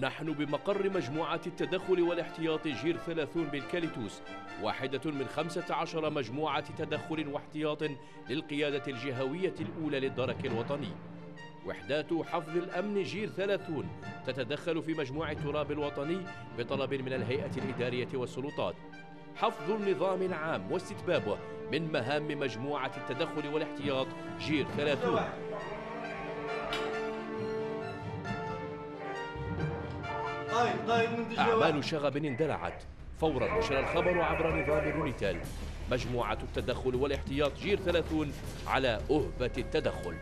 نحن بمقر مجموعة التدخل والاحتياط جير 30 بالكاليتوس واحدة من 15 مجموعة تدخل واحتياط للقيادة الجهوية الأولى للدرك الوطني. وحدات حفظ الأمن جير 30 تتدخل في مجموع التراب الوطني بطلب من الهيئة الإدارية والسلطات. حفظ النظام العام واستتبابه من مهام مجموعة التدخل والاحتياط جير 30 أعمال شغب اندلعت فورا نشر الخبر عبر نظام الرونيتال مجموعة التدخل والاحتياط جير 30 على أهبة التدخل.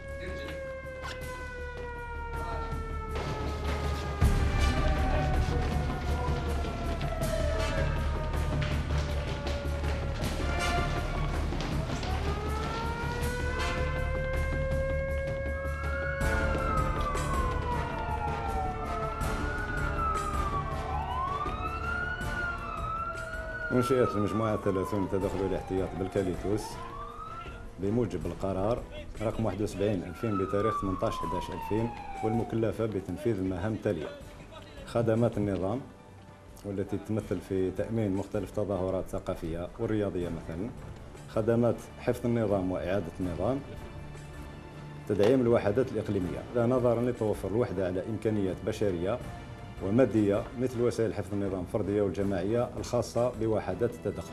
أنشئت المجموعة 30 تدخل الاحتياط بالكاليتوس. بموجب القرار رقم 71 2000 بتاريخ 18 11 2000 والمكلفة بتنفيذ المهام التالية خدمات النظام والتي تمثل في تأمين مختلف التظاهرات الثقافية والرياضية مثلا. خدمات حفظ النظام وإعادة النظام. تدعيم الوحدات الإقليمية. نظرا لتوفر الوحدة على إمكانيات بشرية. ومادية مثل وسائل حفظ النظام الفردية والجماعية الخاصة بوحدات التدخل.